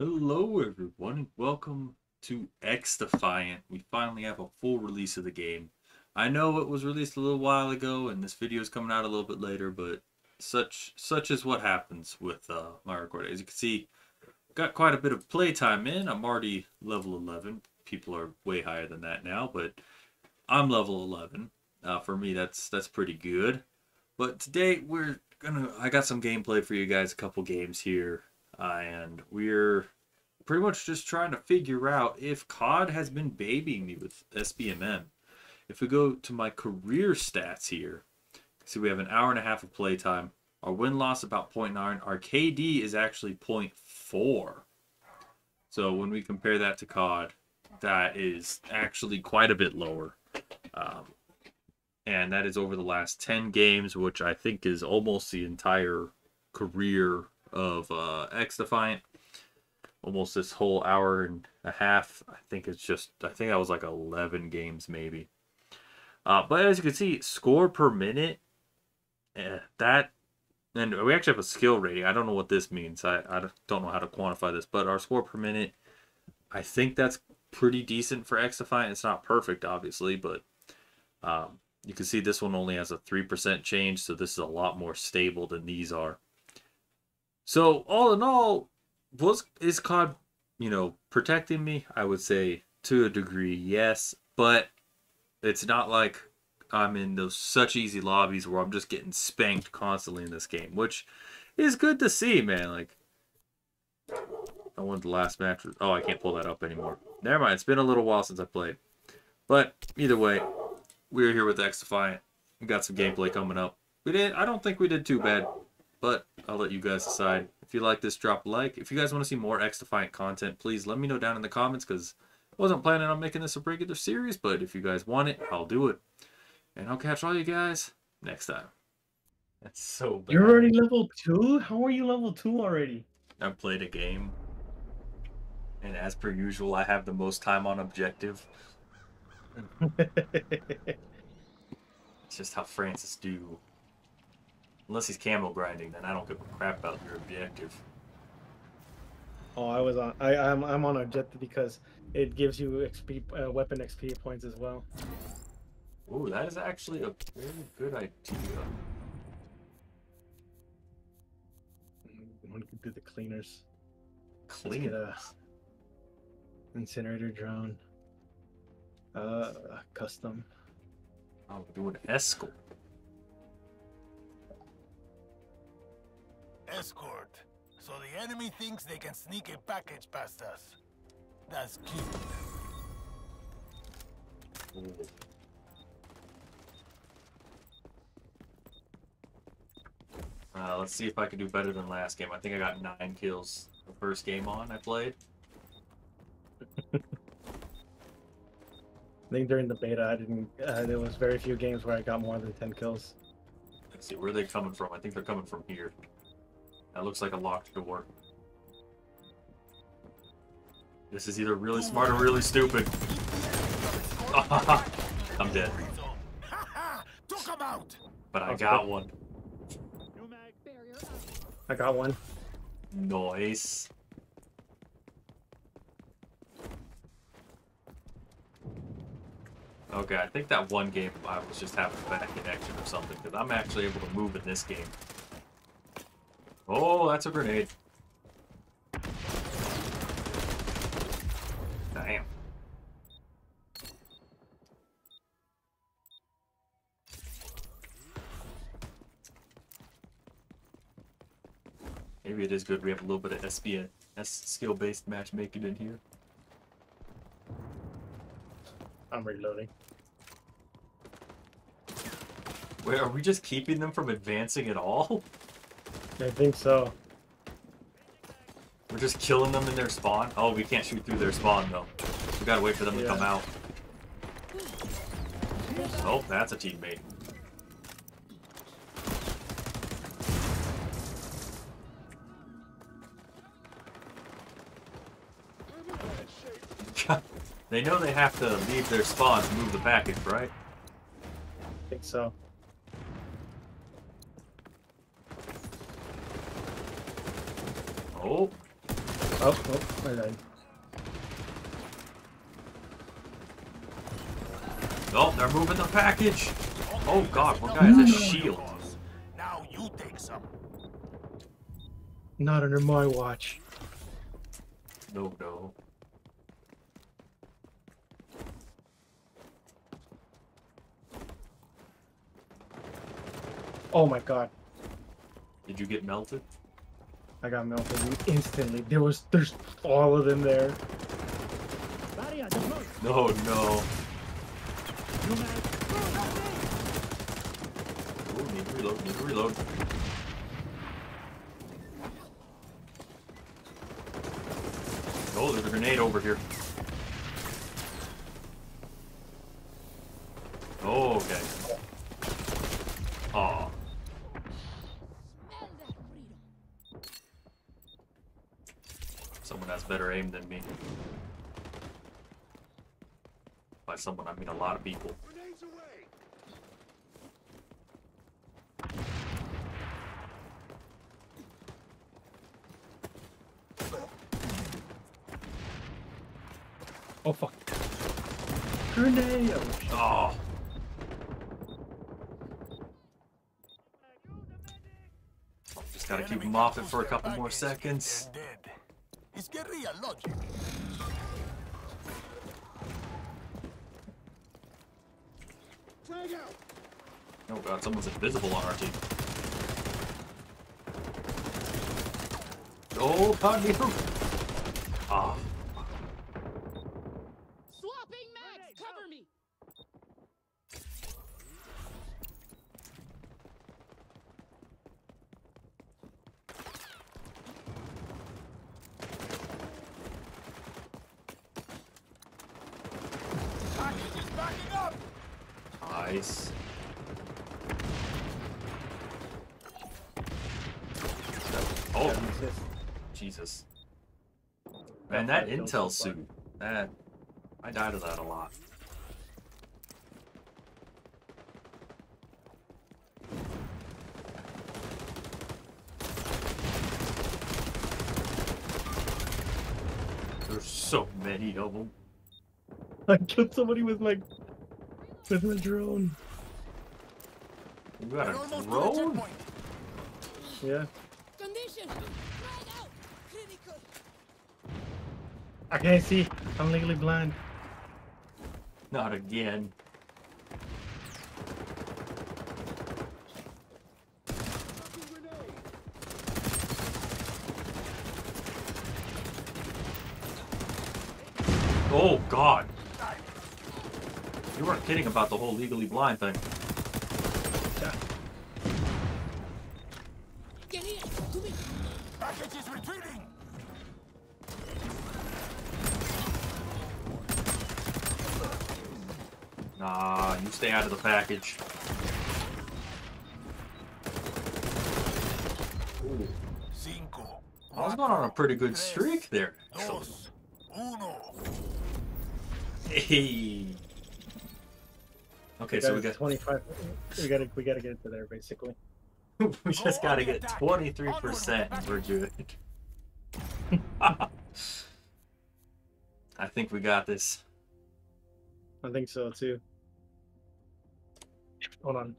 Hello, everyone, and welcome to XDefiant. We finally have a full release of the game. I know it was released a little while ago, and this video is coming out a little bit later, but such such is what happens with uh, my recording. As you can see, got quite a bit of playtime in. I'm already level 11. People are way higher than that now, but I'm level 11. Uh, for me, that's that's pretty good. But today we're gonna. I got some gameplay for you guys. A couple games here uh, and we're pretty much just trying to figure out if COD has been babying me with SBMM. If we go to my career stats here, see we have an hour and a half of playtime. Our win loss about 0.9. Our KD is actually 0.4. So when we compare that to COD, that is actually quite a bit lower. Um, and that is over the last 10 games, which I think is almost the entire career of uh, XDefiant. Almost this whole hour and a half. I think it's just, I think that was like 11 games maybe. Uh, but as you can see, score per minute, eh, that, and we actually have a skill rating. I don't know what this means. I, I don't know how to quantify this, but our score per minute, I think that's pretty decent for XDefiant. It's not perfect, obviously, but um, you can see this one only has a 3% change, so this is a lot more stable than these are. So all in all, was is COD, you know, protecting me? I would say to a degree, yes, but it's not like I'm in those such easy lobbies where I'm just getting spanked constantly in this game, which is good to see, man. Like, I won the last match. Oh, I can't pull that up anymore. Never mind. It's been a little while since I played. But either way, we're here with XDefiant. We got some gameplay coming up. We did. I don't think we did too bad. But I'll let you guys decide. If you like this, drop a like. If you guys want to see more XDefiant content, please let me know down in the comments because I wasn't planning on making this a regular series, but if you guys want it, I'll do it. And I'll catch all you guys next time. That's so bad. You're already level two? How are you level two already? I played a game. And as per usual, I have the most time on objective. it's just how Francis do. Unless he's camo grinding, then I don't give a crap about your objective. Oh, I was on. I, I'm I'm on objective because it gives you XP uh, weapon XP points as well. Ooh, that is actually a very good idea. One could do the cleaners. Clean. a incinerator drone. Uh, custom. I'll do doing escort. Escort. So the enemy thinks they can sneak a package past us. That's cute. Uh, let's see if I can do better than last game. I think I got nine kills the first game on I played. I think during the beta, I didn't. Uh, there was very few games where I got more than ten kills. Let's see where are they coming from. I think they're coming from here. That looks like a locked door. This is either really smart or really stupid. I'm dead. But I got one. I got one. Nice. Okay, I think that one game I was just having a bad connection or something, because I'm actually able to move in this game. Oh, that's a grenade. Damn. Maybe it is good we have a little bit of SBS skill-based matchmaking in here. I'm reloading. Wait, are we just keeping them from advancing at all? I think so. We're just killing them in their spawn? Oh, we can't shoot through their spawn, though. We gotta wait for them yeah. to come out. Oh, that's a teammate. they know they have to leave their spawn to move the package, right? I think so. Oh. Oh, oh, I died. Oh, they're moving the package. Oh, oh god, one guy has a shield. Now you take some. Not under my watch. No, no. Oh my god. Did you get melted? I got melted instantly. There was there's all of them there. No, no. Ooh, need to reload, need to reload. Oh, there's a grenade over here. Oh, okay. Aw. Someone has better than me. By someone, I mean a lot of people. Oh fuck. Grenade! Oh, Oh. Just gotta keep him off it for a couple more seconds. Guerrilla logic. Oh god, someone's invisible on our team. Oh, pardon me. Ah, Swapping mags, cover me. Package is backing up. nice. Oh, Jesus. Man, that intel suit, that I died of that a lot. There's so many of them. I killed somebody with my with my drone. You We're got a almost to the drone? Yeah. I can't see. I'm legally blind. Not again. Oh god. You weren't kidding about the whole legally blind thing. Nah, you stay out of the package. Cinco. I was going on a pretty good streak there. actually. Dos. Uno. Hey. Okay, so we got 25. We gotta we gotta get it to there basically. we just gotta get 23%. We're good. I think we got this. I think so too. Hold on.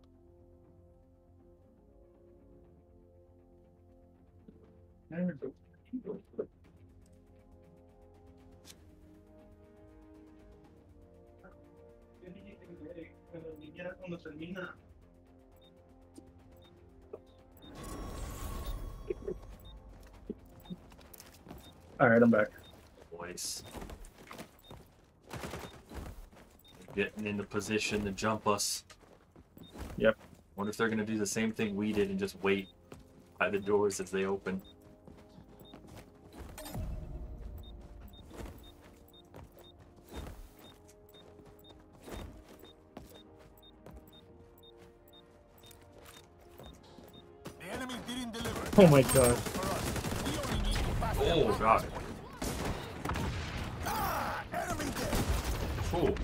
All right, I'm back. Boys. Getting into position to jump us. Yep. Wonder if they're gonna do the same thing we did and just wait by the doors as they open. The enemy didn't deliver. Oh my oh, god. For us. We only need to pass that Oh one. god. Ah, enemy dead. Cool.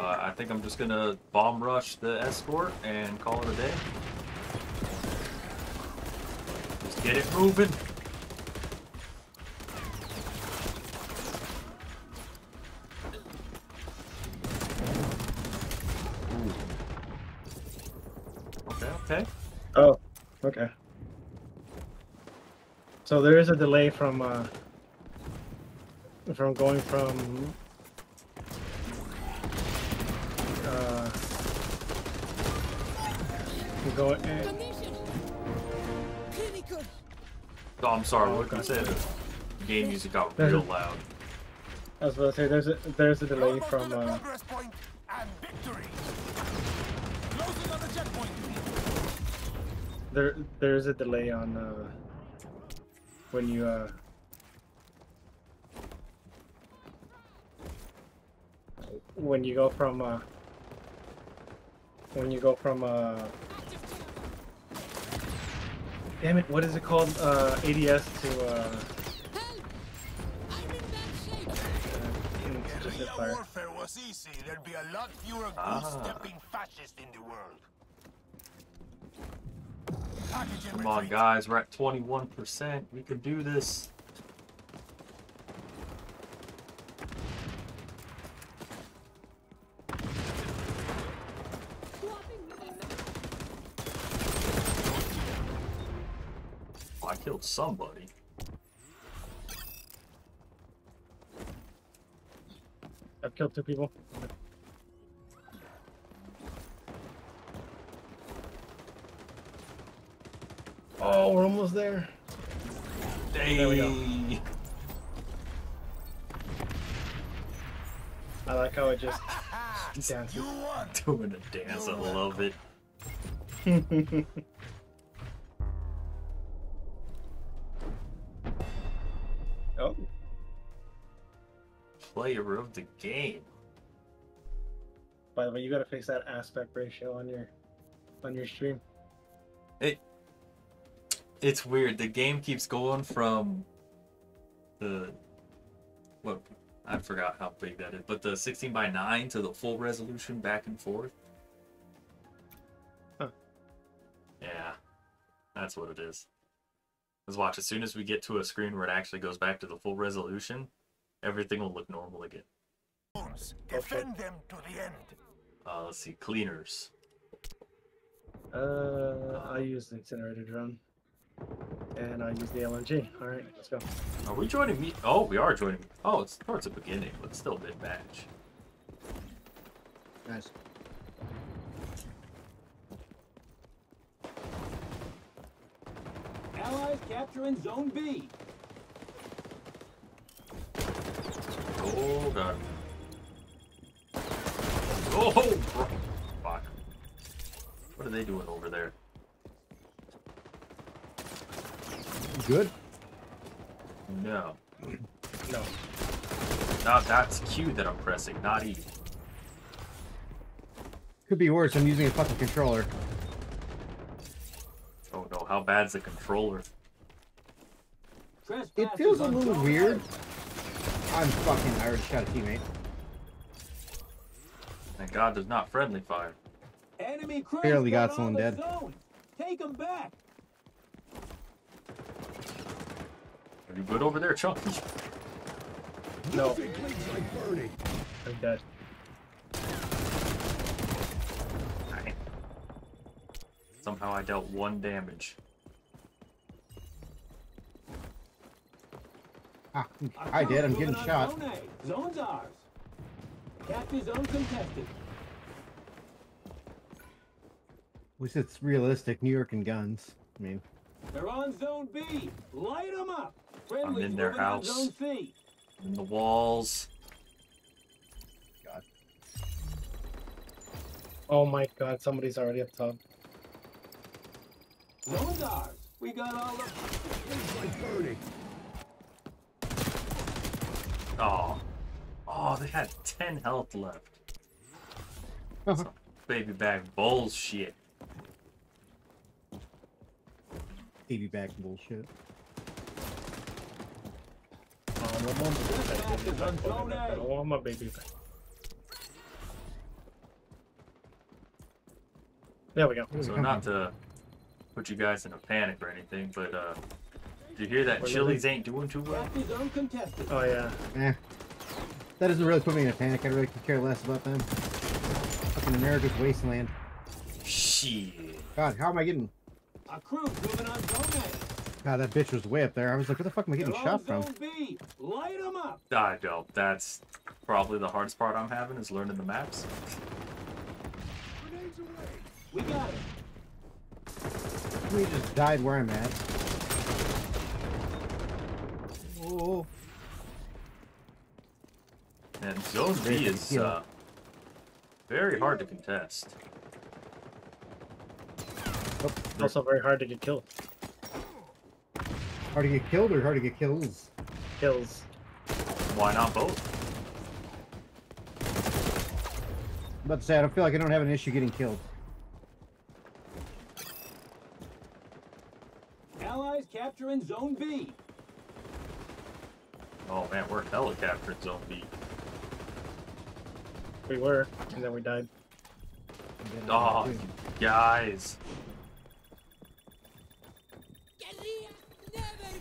Uh, I think I'm just gonna bomb rush the escort and call it a day. Just Get it moving. Okay, okay. Oh, okay. So there is a delay from uh from going from going eh, Oh, I'm sorry. Oh, What did you okay. say? The game music got There's real a- loud. I was about to say there's a there's a delay Almost from uh point and victory. Closing on the checkpoint. there there's a delay on uh when you uh when you go from uh when you go from uh Active damn it what is it called uh ADS to uh Guerrilla fire. warfare was easy. There'd be a lot fewer Ah. goose-stepping fascists in the world. Come on, guys. We're at 21%. We could do this. Swapping with Oh, I killed somebody. I've killed two people. Oh, we're almost there. There we go. I like how it just dances. Doing a dance. I love it. Player of the game. by the way, you gotta fix that aspect ratio on your on your stream. It It's weird. The game keeps going from the what I forgot how big that is, but the 16 by 9 to the full resolution back and forth. Huh. Yeah, that's what it is. Let's watch. As soon as we get to a screen where it actually goes back to the full resolution, everything will look normal again. Bones. Defend them to the end. Uh, let's see, cleaners. Uh, I use the incinerator drone, and I use the LMG. All right, let's go. Are we joining me? Oh, we are joining. Me. Oh, it's towards the beginning, but still a mid match. Nice. Allies capturing Zone B. Oh god. Oh, bro. fuck. What are they doing over there? Good. No. No, Now that's Q that I'm pressing, not E. Could be worse. I'm using a fucking controller. Oh no, how bad's the controller? It feels a little weird. I'm fucking. I already shot a teammate. Thank God there's not friendly fire. Enemy crash Barely got someone dead. Zone. Take him back. Are you good over there, Chunky? no, I'm dead. Somehow I dealt one damage. Ah, I did. I'm getting shot. Zone Zone's ours. Capture zone contested. At least it's realistic. New York and guns. I mean, They're on Zone B. Light them up. Friendly's in their moving on house. Zone C. In the walls. God. Oh my God, somebody's already up top. Zone's ours. We got all the. Oh. Oh, they had 10 health left. Some baby bag bullshit. baby back bullshit. Oh, I want my baby back, Trespass baby is on back, Zone baby back. A. I want my baby back. There we go. So not to put you guys in a panic or anything, but uh, did you hear that We're Chili's ain't doing too well? Capture zone contested. Oh yeah. Eh. That doesn't really put me in a panic. I really could care less about them. Fucking America's wasteland. Shit. God, how am I getting? A crew moving on zone A. God, that bitch was way up there. I was like, where the fuck am I getting They're shot on from? B. Light them up. I don't. That's probably the hardest part I'm having is learning the maps. We got it. We just died where I'm at. Oh, And Zone B is uh, very hard to contest. Oh, Also very hard to get killed. hard to get killed or hard to get kills? Kills. Why not both? I'm about to say, I don't feel like I don't have an issue getting killed. Allies capturing zone B. Oh man, we're hella capturing Zone B. We were, and then we died. Oh, you guys.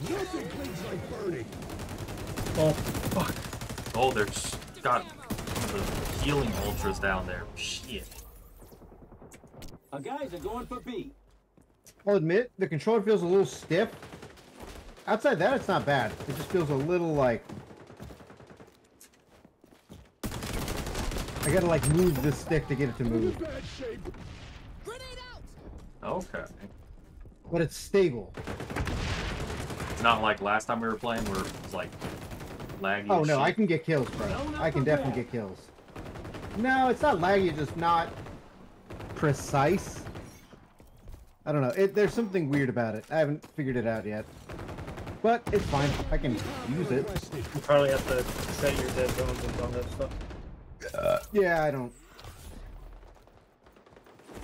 Guerrilla never dies. Oh fuck. Oh, there's got the healing ultras down there. Shit. Our guys are going for B. I'll admit, the controller feels a little stiff. Outside that, it's not bad. It just feels a little like... I gotta like move this stick to get it to move. Grenade out. Okay. But it's stable. It's not like last time we were playing where it was like laggy. Oh no, shit. I can get kills, bro. No, I can definitely bad. get kills. No, it's not laggy, it's just not precise. I don't know. It, there's something weird about it. I haven't figured it out yet. But it's fine. I can use it. You probably have to set your dead zones and all that stuff. Uh, yeah, I don't.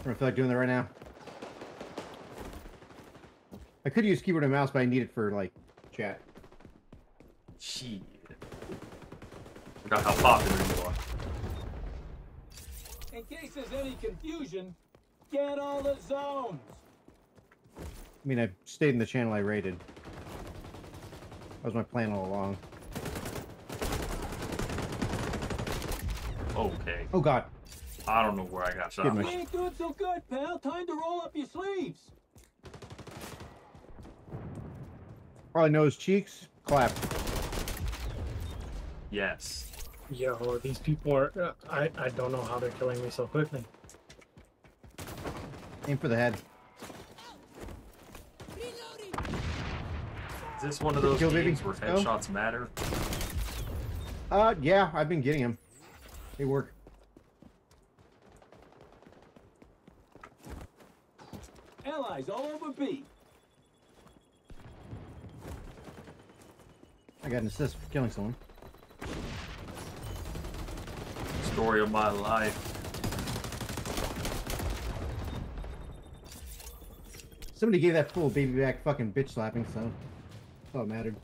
I don't feel like doing that right now. I could use keyboard and mouse, but I need it for like chat. Shit. Forgot how popular you are. In case there's any confusion, get all the zones. I mean, I stayed in the channel I rated. That was my plan all along. Okay. Oh god. I don't know where I got shot. me- You ain't doing so good, pal. Time to roll up your sleeves. Probably nose cheeks, clap. Yes. Yo, these people are. Uh, I I don't know how they're killing me so quickly. Aim for the head. Reloading. Is this one of those Kill, baby. games where No? headshots matter? Uh, yeah, I've been getting them. They work. Allies all over B. I got an assist for killing someone. Story of my life. Somebody gave that fool baby back fucking bitch slapping, so Oh, that's all that mattered.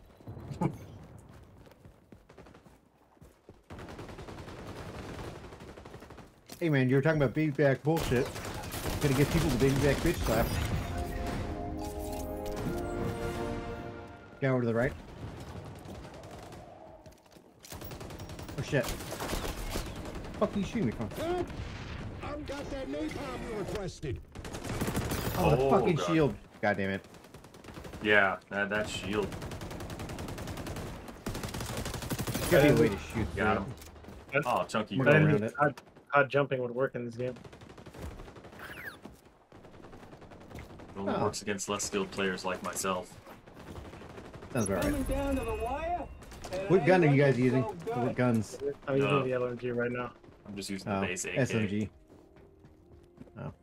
hey man, you were talking about baby back bullshit. Gonna give people the baby back bitch slap. Guy over to the right. Oh shit. Fuck you shooting me from? I've got that napalm you requested. Oh, the Oh, fucking God. shield. God damn it. Yeah, that, that shield. Gotta be a way to shoot. Got him. it. Oh, Chunky. We're going around it. hot, hot jumping would work in this game. It only Oh. works against less skilled players like myself. Sounds about right. Coming down to the wire. What gun are you guys using? so. What guns? I'm using No. the LMG right now. I'm just using Oh, the base AK. SMG. Oh.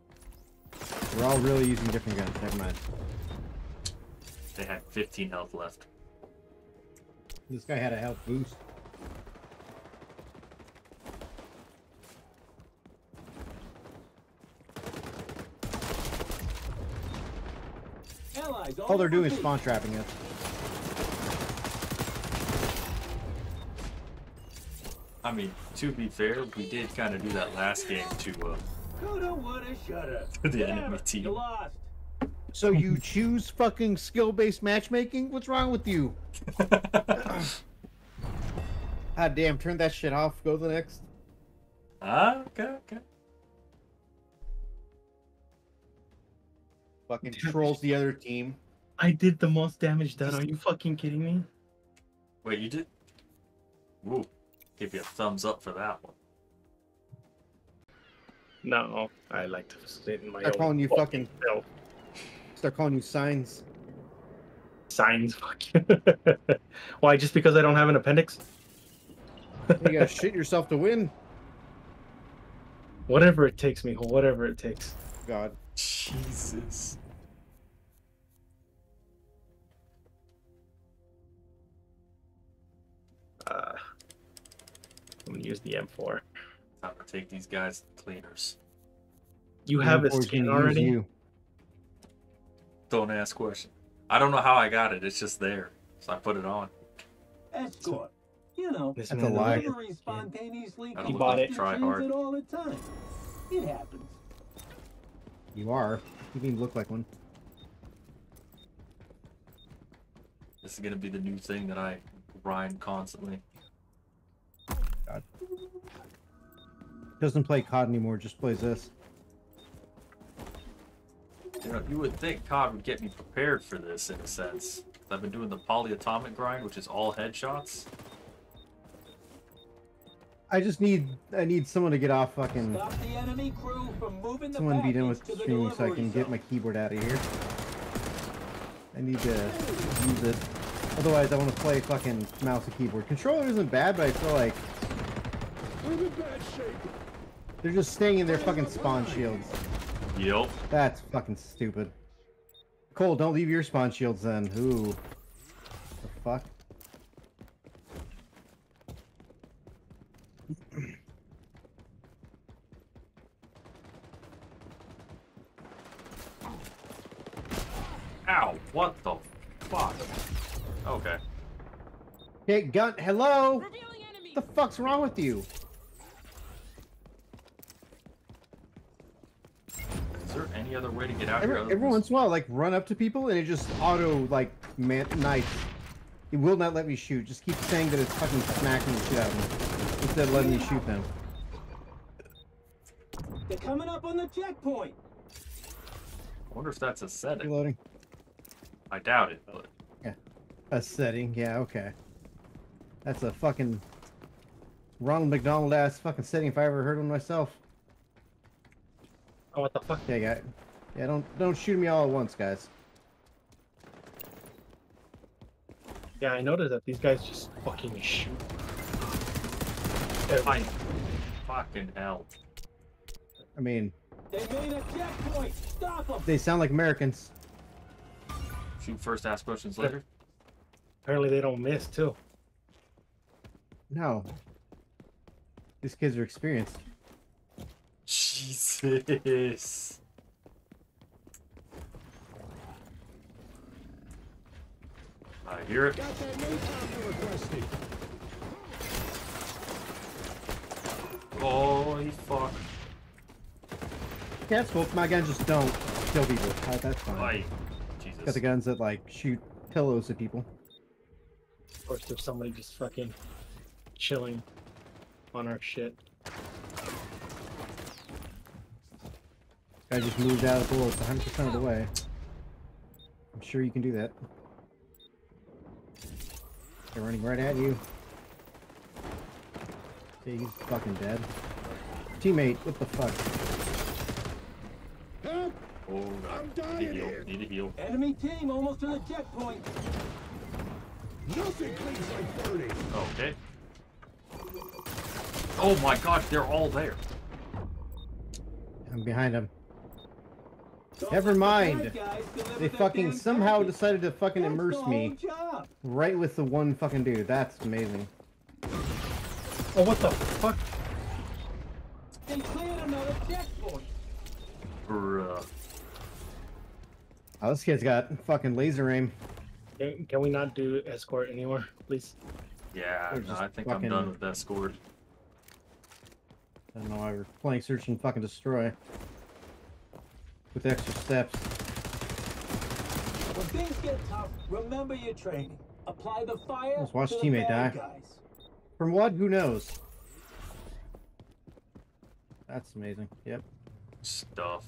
We're all really using different guns. Never mind. They had 15 health left. This guy had a health boost. Allies All they're over doing is spawn trapping us. I mean, to be fair, we did kind of do that last game to uh, Coulda, woulda, shoulda. To the enemy team. You lost. So you choose fucking skill-based matchmaking? What's wrong with you? God damn, turn that shit off. Go to the next. ah, okay, okay. Fucking trolls the other team. I did the most damage done. Are you fucking kidding me? Wait, you did? Ooh, give you a thumbs up for that one. No, I like to sit in my They're own calling you fucking- self. Start calling you signs. signs. Fuck. you. Why? Just because I don't have an appendix? You gotta shit yourself to win. Whatever it takes, me. Whatever it takes. God. Jesus. Uh, I'm gonna use the M4. Time to take these guys to cleaners. You have a skin already. You. Don't ask question. I don't know how I got it. It's just there, so I put it on. Escort. You know, it's That's man a lie. spontaneously. I He bought like it. Try Change hard. it all the time. It happens. You are. You even look like one. This is gonna be the new thing that I grind constantly. God. Doesn't play COD anymore, just plays this. You know, you would think COD would get me prepared for this in a sense. 'Cause I've been doing the polyatomic grind, which is all headshots. I just need I need someone to get off fucking Stop the enemy crew from moving the someone be done with the streaming so I delivery can get my keyboard out of here. I need to use it. Otherwise I want to play fucking mouse and keyboard. Controller isn't bad, but I feel like I'm in bad shape. they're just staying in their fucking spawn shields. Yep. That's fucking stupid. Cole, don't leave your spawn shields then. Ooh. The fuck? Ow! What the fuck? Okay. Hey, gun. Hello. What the fuck's wrong with you? Is there any other way to get out Every, here? every than- once in a while, like run up to people and it just auto like man knife. It will not let me shoot. Just keep saying that it's fucking smacking the shit out of me instead of letting me shoot them. They're coming up on the checkpoint. I wonder if that's a setting. Reloading. I doubt it, but A setting. Yeah. Okay. That's a fucking Ronald McDonald ass fucking setting if I ever heard one myself. Oh, what the fuck? Okay, guy. Yeah, don't don't shoot me all at once, guys. Yeah, I noticed that these guys just fucking shoot. I fucking hell. I mean, They made a checkpoint. Stop them. they sound like Americans. Shoot first, ask questions later. Apparently they don't miss too. No. These kids are experienced. Jesus. Hear it. Got that napalm you requested. Holy fuck. Yeah, that's cool. My guns just don't kill people. Uh, that's fine. Aye. Got the guns that like shoot pillows at people. Of course, there's somebody just fucking chilling on our shit. Guy just moved out of bullets 100% of the way. I'm sure you can do that. They're running right at you. Okay, he's fucking dead. Teammate, what the fuck? Help! Oh I'm god. dying Need a heal. Need a heal. Enemy team almost to the checkpoint. Nothing cleans like burning. Okay. Oh my god, they're all there. I'm behind him. Don't Never let the mind. bad guys deliver They fucking somehow package. decided to fucking That's immerse me job. right with the one fucking dude. That's amazing. Oh, what the fuck? They cleared another checkpoint. Bruh. Oh, this kid's got fucking laser aim. Can, can we not do escort anymore, please? Yeah, no, I think fucking- I'm done with escort. I don't know why we're playing search and fucking destroy. With extra steps. things get tough, remember your training. Apply the fire Let's watch to teammate die. guys. From what? Who knows? That's amazing. Yep. Stuff.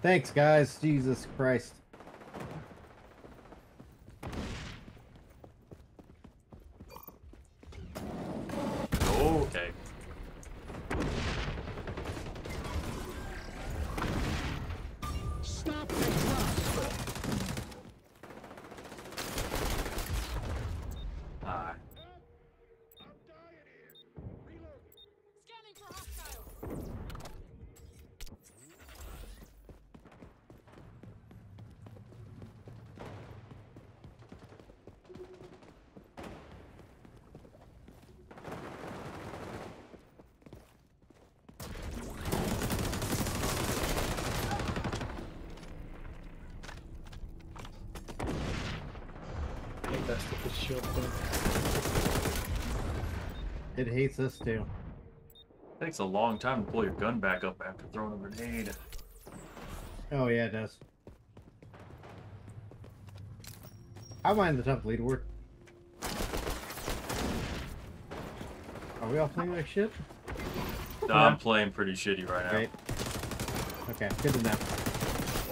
Thanks, guys. Jesus Christ. Okay. Stop and drop. Ah. Scanning for hostiles. I hate that stupid shield thing. It hates us too. Takes a long time to pull your gun back up after throwing a grenade. Oh yeah, it does. I mind the top leaderboard. Are we all playing like shit? No, I'm playing pretty shitty right now. Great. Okay, good to know.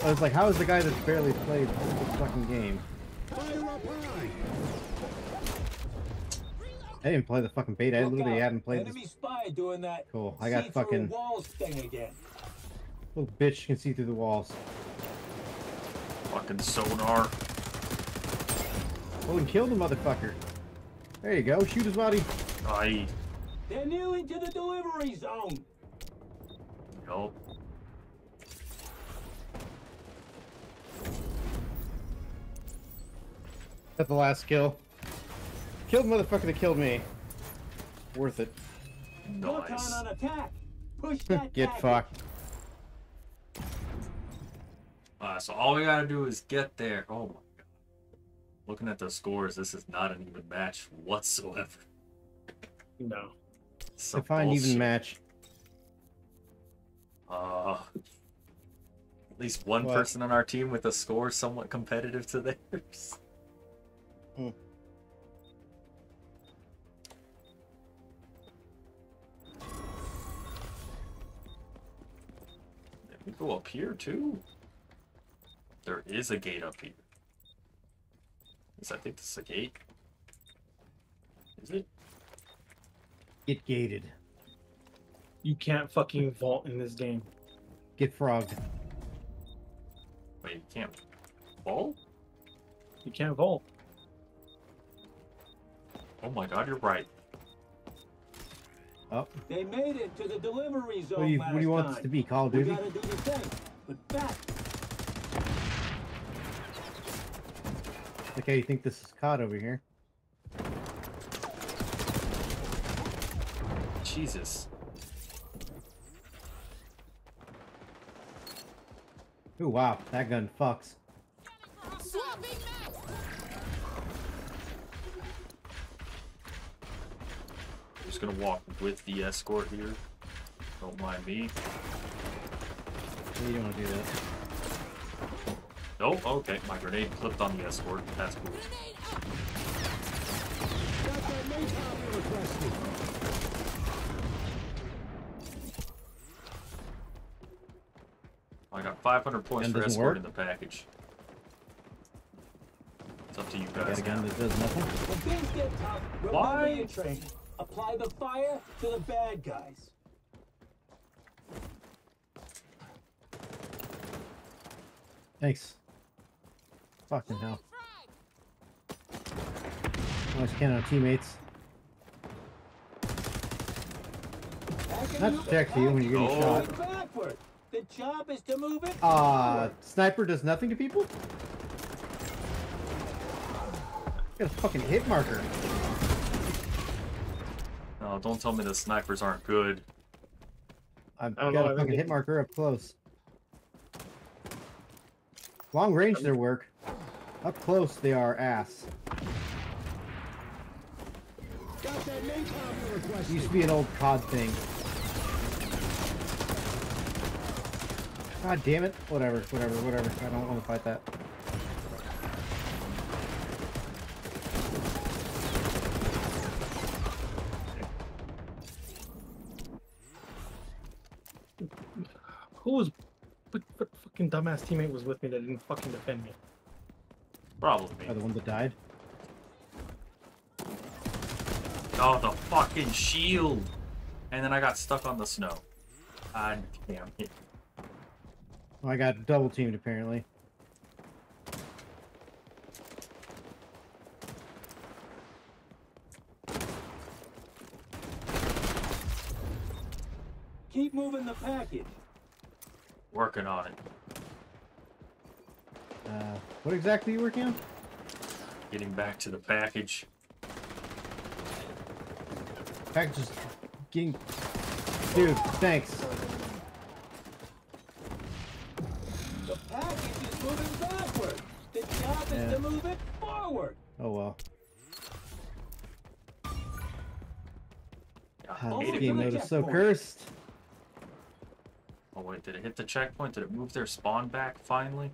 I was like, how is the guy that's barely played the fucking game? Fire up high. I didn't play the fucking beta. I literally out. hadn't played Enemy this spy doing that. Cool. I got fucking- walls thing again. little bitch can see through the walls. Fucking sonar. Oh, and kill the motherfucker. There you go. Shoot his body. I. They're nearly to the delivery zone. Nope. That's the last kill. Killed the motherfucker that killed me. Worth it. Look Nice. on attack. Push that Get tactic. fucked. Uh, so all we gotta do is get there. Oh my god. Looking at the scores, this is not an even match whatsoever. No. Some Define even match. Uh, at least one What? person on our team with a score somewhat competitive to theirs. we go up here too? There is a gate up here. Is I think this is a gate? Is it? Get gated. You can't fucking vault in this game. Get frogged. Wait, you can't vault? You can't vault. Oh my god, you're right. Oh, They made it to the delivery zone what do you, what do you want this to be? Call of We Duty? gotta do the same, but back. Okay, you think this is COD over here? Jesus. Ooh, wow, that gun fucks. Gonna walk with the escort here. Don't mind me. You don't want to do that. Oh, okay. My grenade clipped on the escort. That's cool. Grenade out. Got that napalm you requested. I got 500 points for doesn't escorting work? the package. It's up to you Got guys a gun that does nothing. When things get tough, Why? Your training. Apply the fire to the bad guys. Thanks. Fucking hell. Frag. Always count on teammates. Back in Not the to protect you when you're getting Oh. shot. backward. The job is to move it Uh, sniper does nothing to people? Got a fucking hit marker. No, don't tell me the snipers aren't good. I've I don't got know, I a think fucking hit marker up close. Long range, their work. Up close, they are ass. Got that napalm you It requested. used to be an old COD thing. God damn it. Whatever, whatever, whatever. I don't want to fight that. Dumbass teammate was with me that didn't fucking defend me. Probably Are the one that died? Oh, the fucking shield! And then I got stuck on the snow. God damn it. Oh, I got double teamed apparently. Keep moving the package. Working on it. Uh, what exactly are you working on? Getting back to the package. Package is getting. Dude, thanks. The package is moving backward. The job is to move it forward. Oh well. I Ah, this game when mode is so checkpoint. cursed. Oh wait, did it hit the checkpoint? Did it move their spawn back finally?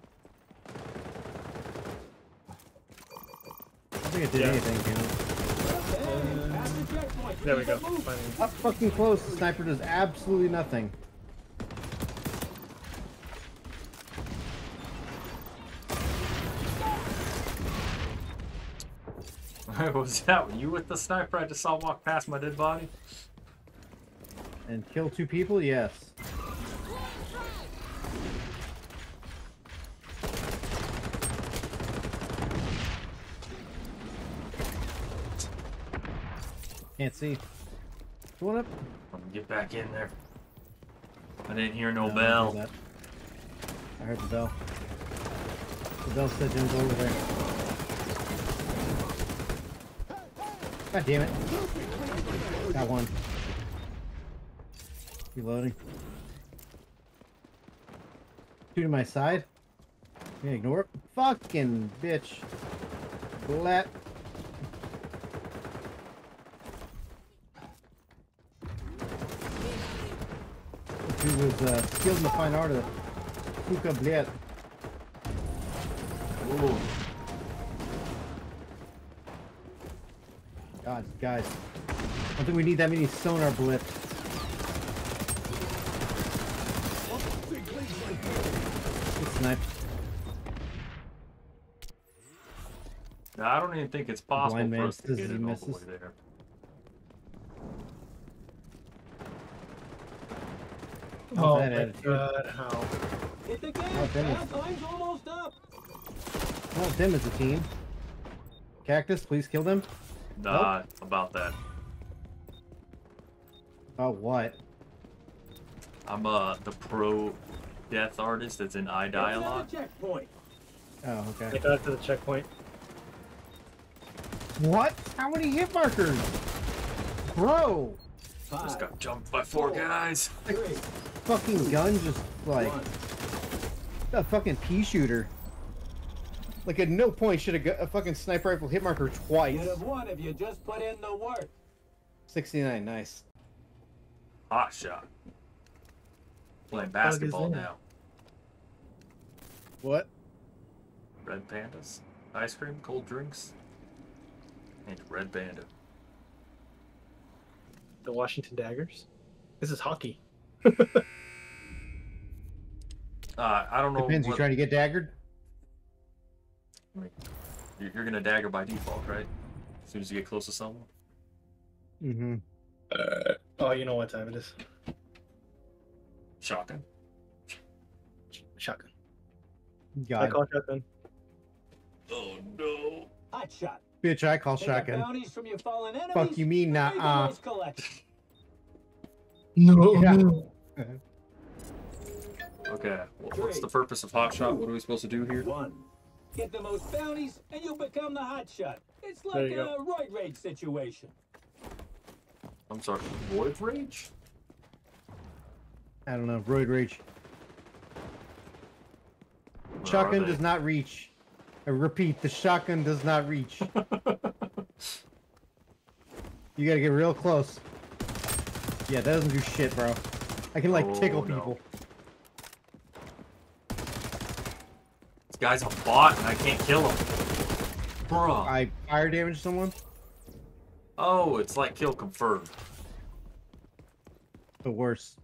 I don't think it did Yeah. anything, Cam. Hey, past the checkpoint. There we go. Finally. Up fucking close, the sniper does absolutely nothing. was that? You with the sniper I just saw walk past my dead body? And kill two people? Yes. Can't see. Going up? Get back in there. I didn't hear no No, I bell. heard. I heard the bell. The bell said Jim's over there. God damn it. Got one. Reloading. Two to my side. Yeah, ignore it. Fucking bitch. Blat. He was uh, skilled in the fine art of hookah blat. Ooh. God, guys. I don't think we need that many sonar blips. Snipe. I don't even think it's possible blind for us to get it all the way there. Oh that my attitude? god, how? Hit the Oh, gas. damn it. Almost up. Well, them as a team. Cactus, please kill them. Nah, about that. About what? I'm uh the pro death artist that's in I Die a lot. checkpoint. Oh, okay. I got to the checkpoint. What? How many hit markers? Bro! Just Five, got jumped by four guys. three, Fucking gun just like a fucking pea shooter. Like at no point should a, gu- a fucking sniper rifle hit marker twice. You'd have won if you just put in the work. 69, nice. Hot shot. Playing basketball now. What? Red pandas, ice cream, cold drinks, and red panda. The Washington Daggers. This is hockey. Uh, I don't know. Depends. You trying to get daggered? You're you're gonna dagger by default, right? As soon as you get close to someone. Mm-hmm. Oh, you know what time it is. Shotgun. Shotgun. Got I God. call shotgun. Oh no. Hot shot. Bitch, I call Take shotgun. bounties from your fallen enemies. Fuck you mean and nah, uh. No. Yeah. Okay. wh- What's the purpose of hot shot? What are we supposed to do here? One. Get the most bounties, and you'll become the hot shot. It's like you a roid rage situation. I'm sorry. Void rage. I don't know. Roid rage. Where are Shotgun does not reach. I repeat, the shotgun does not reach. You gotta get real close. Yeah, that doesn't do shit, bro. I can like Oh, tickle no. people. This guy's a bot and I can't kill him. Bruh. I fire damage someone. Oh, it's like kill confirmed. The worst.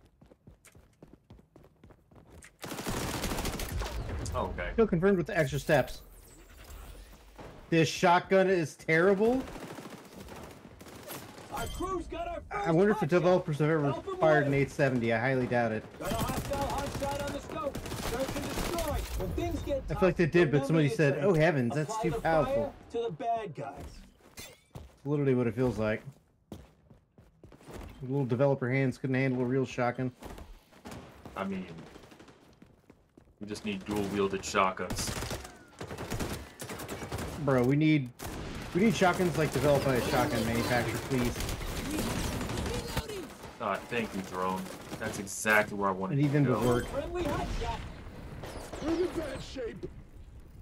Oh, Okay. Kill confirmed with the extra steps. This shotgun is terrible. Our crew's got our I first wonder if the developers have ever fired an 870. I highly doubt it. Got a hostile hot shot on the scope. Search and destroy. When things get I feel like they did, but somebody said, "Oh heavens, that's too the powerful." fire To the bad guys. Literally what it feels like. Little developer hands couldn't handle a real shotgun. I mean, we just need dual wielded shotguns. Bro, we need we need shotguns like developed by a shotgun manufacturer, please. God, thank you, drone. That's exactly where I wanted I need to them to go. work. Friendly hot. We're in bad shape.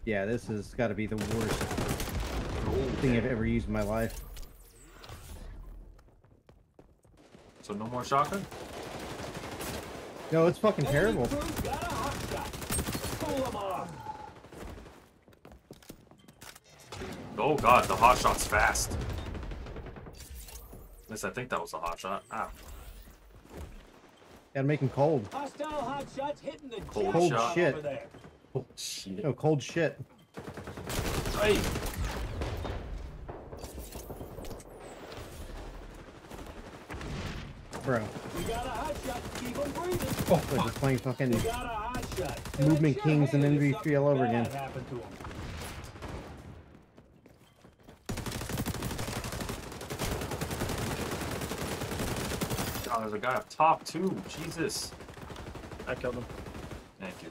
Yeah, this has got to be the worst Oh, thing I've ever used in my life. So no more shotgun? No, it's fucking Enemy terrible. crew's got a hot shot. Pull 'em off. Oh god, the hot shot's fast. At least I think that was a hot shot. Ah, Gotta make them cold. Hostile hot shots hitting the Cold jackpot shot. shit. over there. oh shit. No, cold shit. Hey, Bro, You got a hot shot. Keep 'em breathing. it's like just playing fucking You got a hot shot. Movement Kings and hated NV3 all over bad again. happened to 'em. oh, there's a guy up top too. Jesus. I killed him. Thank you.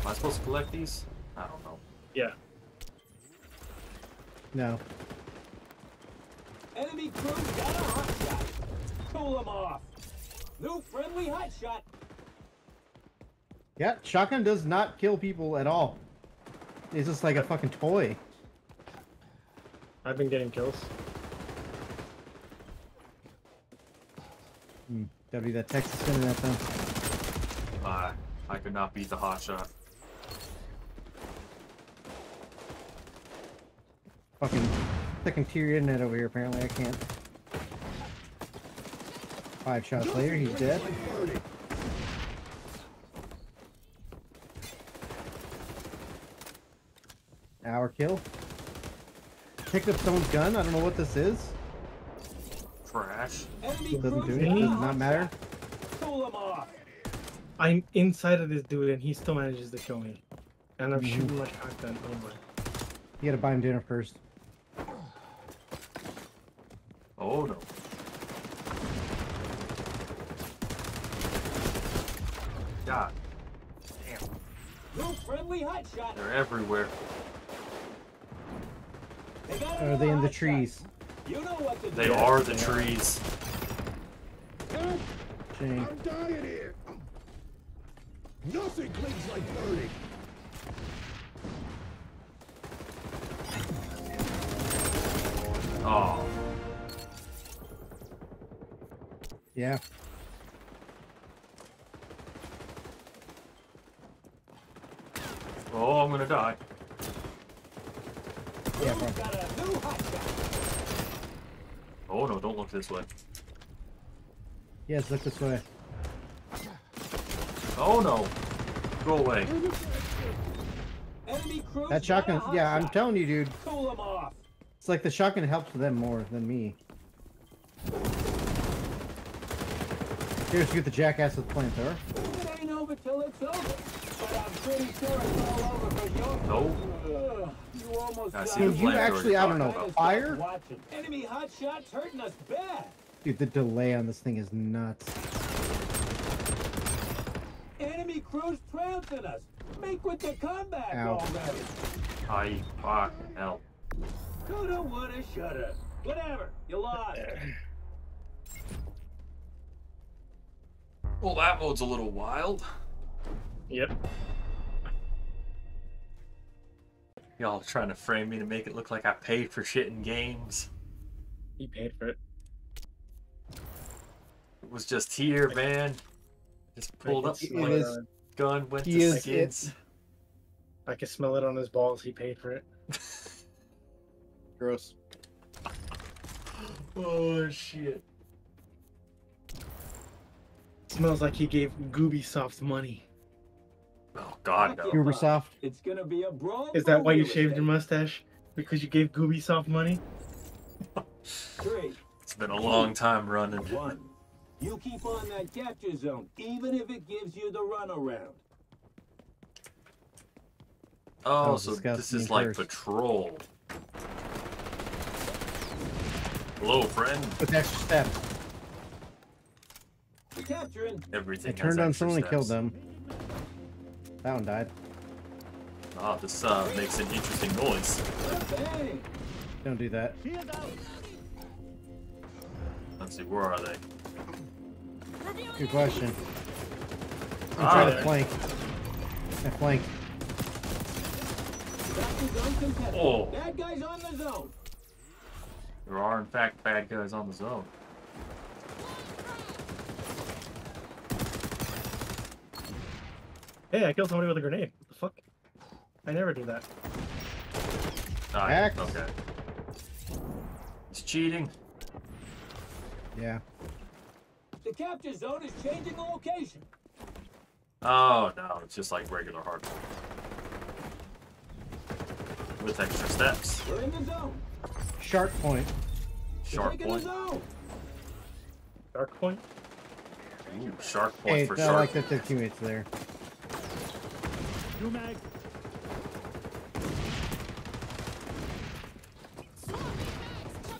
Am I supposed to collect these? I don't know. Yeah. no. Enemy crew's got a hot shot. Cool them off. New friendly hot shot. Yeah, shotgun does not kill people at all. It's just like a fucking toy. I've been getting kills. Hmm. Gotta be that Texas internet then. Uh, I could not beat the hot shot. Fucking second tier internet over here. Apparently, I can't. Five shots later, he's dead. Hour kill. Picked up someone's gun. I don't know what this is. Trash. Enemy It doesn't do anything. Does hot not matter. shot. Cool 'em off. I'm inside of this dude and he still manages to kill me. And I'm Mhm. shooting my shotgun. Oh my. You gotta buy him dinner first. Oh no. God. Damn. New friendly hot shot. They're everywhere. They Or are they in the trees? You know what to They do. are the trees. Help! Shame. I'm dying here. Nothing cleans like burning. Oh. Yeah. Oh, I'm gonna die. Yeah, Crew's bro. got a new hot shot. Oh no, don't look this way. Yes, look this way. Oh no. Go away. Enemy That shotgun. Yeah, I'm telling you, dude. Cool 'em off. It's like the shotgun helps them more than me. Here's to get the jackass with the flamethrower. It ain't over till it's over. But I'm pretty sure it's all over for you. No. Ugh, you I see Dude, you actually, I don't know, fire? Enemy hot shots hurting us bad. Dude, the delay on this thing is nuts. Enemy crews trouncing us. Make with the comeback Ow. already. I fuck hell. Coulda, woulda, shoulda. Whatever. You lost. Well, that mode's a little wild. Yep. Y'all trying to frame me to make it look like I paid for shit in games. He paid for it. It was just here, man. Just pulled up my is- gun, went he to skins. I can smell it on his balls. He paid for it. Gross. oh shit. Smells like he gave Ubisoft money. Oh God, no. Ubisoft. It's gonna be a brawl. Is that why you shaved your mustache? Because you gave Ubisoft money? Three, It's been a long time running. one. You keep on that capture zone, even if it gives you the runaround. Oh, so this is like first. patrol. Hello, friend. With extra steps. Capturing. Everything. I turned on extra someone and killed them. That one died. Ah, this uh, makes an interesting noise. Don't do that. Let's see, where are they? Good question. I'm Ah, trying to flank. I flank. Capture zone contested. Oh. Bad guys on the zone. There are, in fact, bad guys on the zone. Hey, I killed somebody with a grenade. What the fuck? I never do that. Ah, Axe. okay. He's cheating. Yeah. The capture zone is changing the location. Oh no, it's just like regular hardcore. With extra steps. We're in the zone. Shark point. We're Sharp point. the zone. Dark point? Ooh, sharp point Hey, for I like that their teammates there.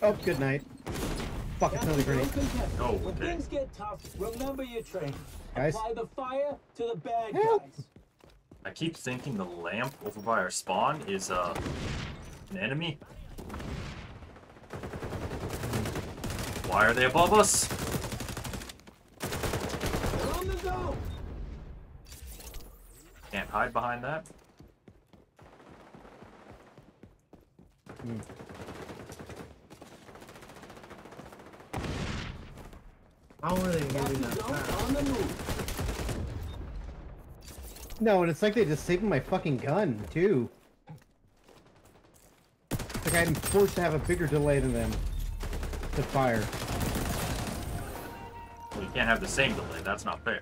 Oh, good night. Fuck, it's another Capture zone grenade. contested. Oh, When okay. things get tough, remember your training. Guys? Apply the fire to the bad Help. guys. I keep thinking the lamp over by our spawn is uh an enemy. Why are they above us? They're on the zone. Can't hide behind that. Hmm. How are they moving that fast? on the move. No, and it's like they just disabled my fucking gun, too. It's like I'm forced to have a bigger delay than them to fire. Well, you can't have the same delay. That's not fair.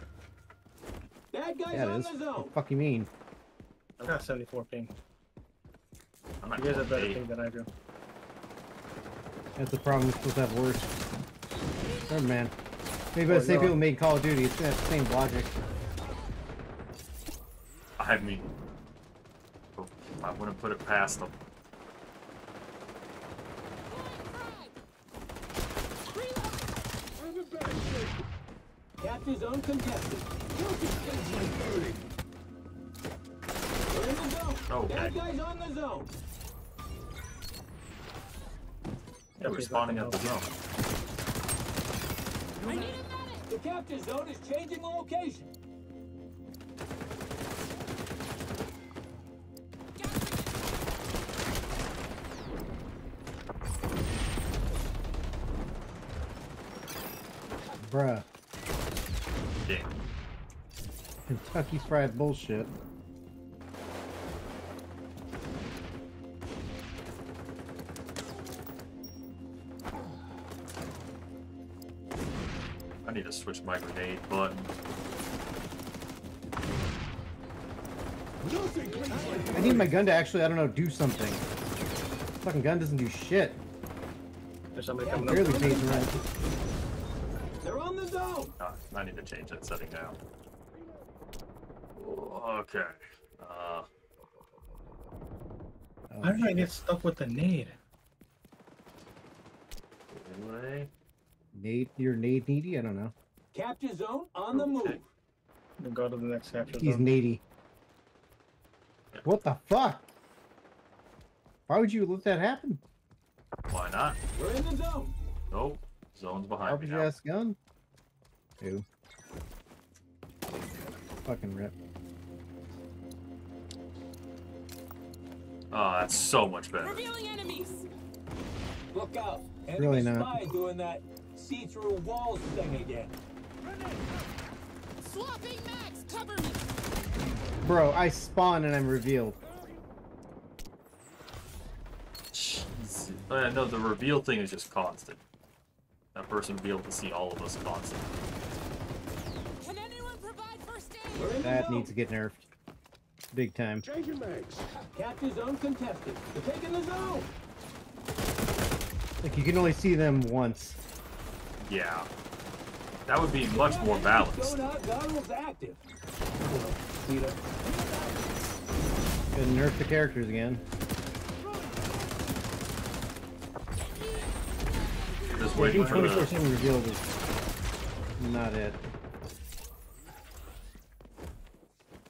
Bad guys Yeah, it on is. the What the fuck you mean? I've got 74 ping. I'm not You guys have better eight. ping than I do. That's the problem. We're supposed to have worse. Never man. Maybe Oh, the same no. people made Call of Duty. It's gonna have the same logic. I mean, I wouldn't put it past them. Capture zone contested. We're in the zone. Okay. Bad guys on the zone. Yeah, we're spawning at the zone. I need a medic! The capture zone is changing the location. Kentucky Fried bullshit. I need to switch my grenade button. I need my gun to actually, I don't know, do something. Fucking gun doesn't do shit. There's somebody coming up. Barely pays rent. They're on the zone. Ah, I need to change that setting now. Okay. Uh, Oh, How did I get stuck with the nade? anyway. Nade, you're nade needy? I don't know. Capture zone on the Okay. move. Then go to the next capture He's zone. nady. What the fuck? Why would you let that happen? Why not? We're in the zone. Nope. Zone's behind me RPG now. ass gun? Ew. Fucking rip. Oh, that's so much better. Revealing enemies! Look out. Really Enemy not. spy doing that see-through walls thing again. Swapping max! Cover me! Bro, I spawn and I'm revealed. Jeez. Oh, yeah, no, the reveal thing is just constant. That person will be able to see all of us constantly. We're in the That needs to get nerfed. Big time. Changing mags. Capture zone contested. They're taking the zone. Like you can only see them once. Yeah. That would be much more balanced. Sonar goggles active. Little cheetah. Gonna nerf the characters again. Just waiting for the 24/7 is not it.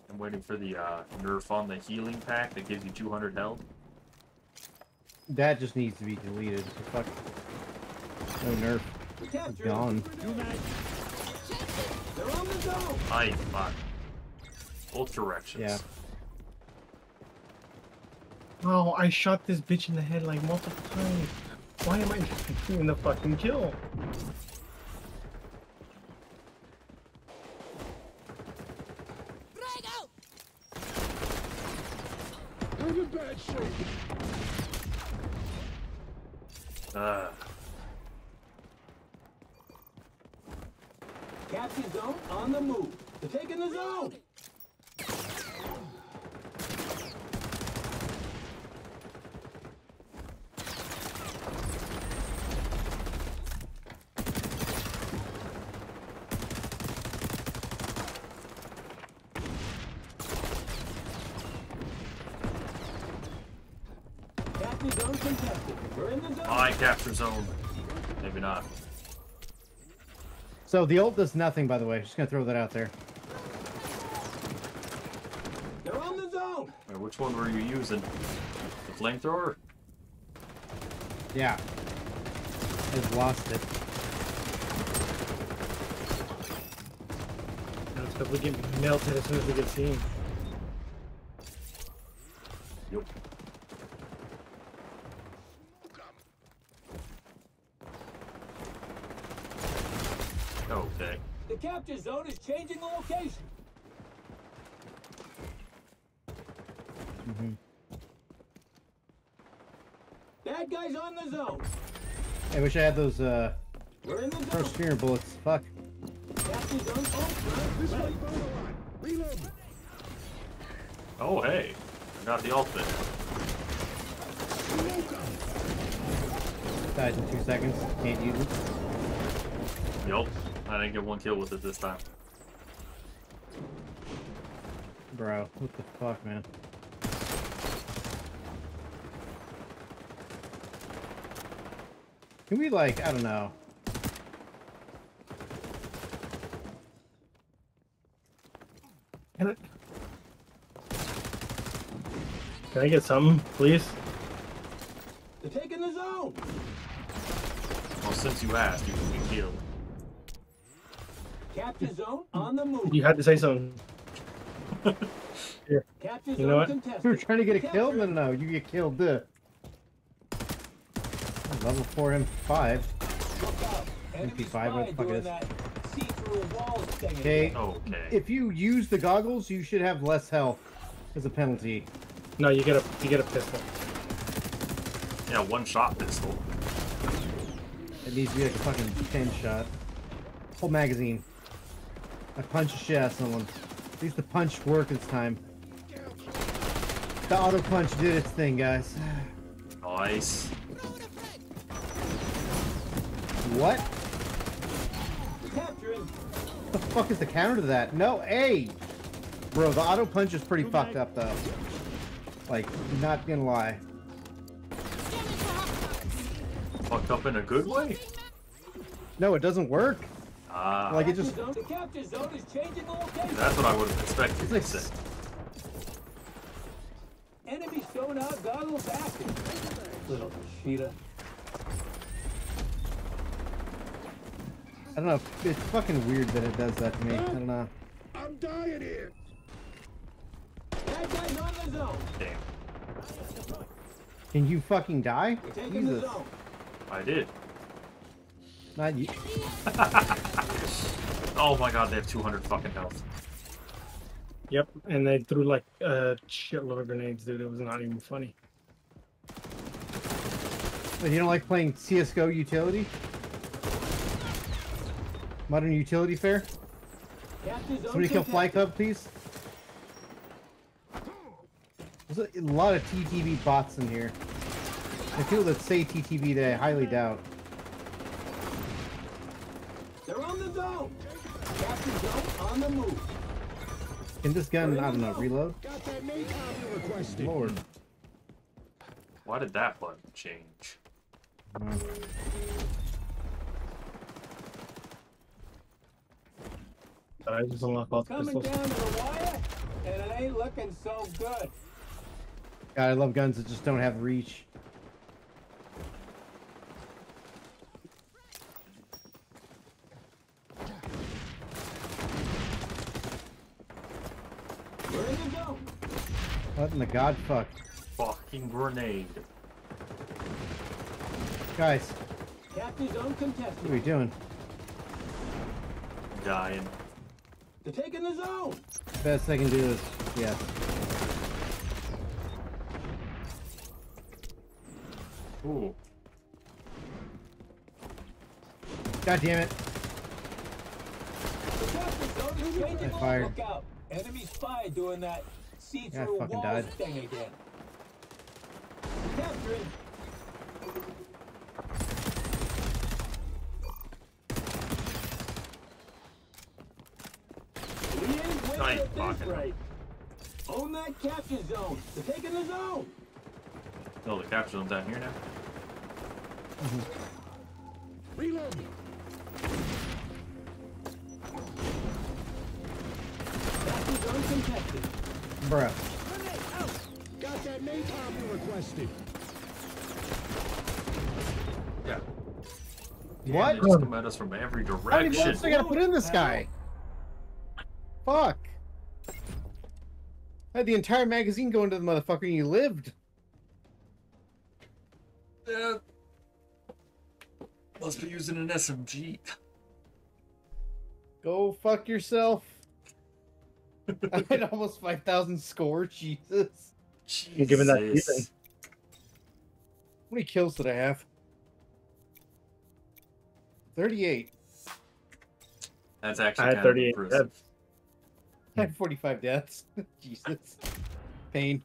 I'm waiting for the uh, nerf on the healing pack that gives you 200 health. That just needs to be deleted. So fuck. No nerf. We It's captured. gone. They're on the zone. I fuck. Both directions. Yeah. Oh, I shot this bitch in the head like multiple times. Why am I not getting the fucking kill? Drag out! I'm in bad shape. Uh, Capture zone on the move. They're taking the zone. In the zone. I capture zone. Maybe not. So the ult does nothing, by the way. Just gonna throw that out there. They're on the zone. Wait, which one were you using? The flamethrower? Yeah. I've lost it. That's because we get melted as soon as we get seen. Yep. Okay. The capture zone is changing the location. hmm Bad guys on the zone. I wish I had those uh, We're in the zone. first stringer bullets. Fuck. Capture zone. Oh, This right. way, photo line. Reload. Oh, hey. I got the ultimate. Dies in two seconds. Can't use it. Yup. I didn't get one kill with it this time. Bro, what the fuck, man? Can we like, I don't know. Can I? Can I get something, please? They're taking the zone. Well, since you asked, you can be killed. Capture zone on the move. You had to say something. Capture You zone know what? contested. We were trying to get a kill? No, Capture. no, no, you get killed. Duh. Level 4 M5. Look MP5, what the fuck is- that see-through wall thing. Okay. Okay. If you use the goggles, you should have less health as a penalty. No, you get a you get a pistol. Yeah, one shot pistol. It needs to be like a fucking 10 shot. Whole magazine. I punch the shit out of someone. At least the punch worked this time. The auto punch did its thing, guys. Nice. What? Capturing. the fuck is the counter to that? No, hey! Bro, the auto punch is pretty fucked up, though. Like, not gonna lie. Scanning for hostiles. Fucked up in a good way? No, it doesn't work. Ah, Like, it just. Zone, the capture zone is changing location. That's what I would have expected It's you like... to say. Enemy sonar goggles active. Little cheetah. I don't know. It's fucking weird that it does that to me. I don't know. I'm dying here. Bad guys on the zone. Damn. Can you fucking die? We're taking the Jesus. I did. Not you. Oh my god, they have 200 fucking health. Yep, and they threw like a shitload of grenades, dude. It was not even funny. Wait, You don't like playing CSGO utility? Modern utility fair? Capture zone Somebody kill Fly contested. Club, please. There's a, a lot of TTV bots in here. And people that say TTV that I highly doubt. The move. Can this gun, I don't know, reload? Got that napalm you requested. Lord. Why did that button change? I just unlock all the Coming pistols. down to the wire, and it ain't looking so good. God, I love guns that just don't have reach. We're in the zone. What in the god fuck? Fucking grenade. Guys, Capture zone what are contested. we doing? Dying. They're taking the zone. Best I can do is, yeah. Ooh. God damn it. The zone is changing. I fired. Look out. Enemy spy doing that Yeah, I see-through fucking wall died. thing again. Capturing. We ain't winning Nice at this fucking- rate. Own that capture zone. They're taking the zone. Oh, the capture zone's down here now. Mm-hmm. Reload. Capture zone contested. Bruh. Got that napalm you requested. Yeah. What? Just come at us from every How many direction. bullets I gotta put in this guy? Fuck. I had the entire magazine go into the motherfucker and you lived. Yeah. Must be using an SMG. Go fuck yourself. I had almost 5,000 score. Jesus. You're giving that Jesus. season. How many kills did I have? 38. That's actually I had kind of 38. I had 45 deaths. Jesus. Pain.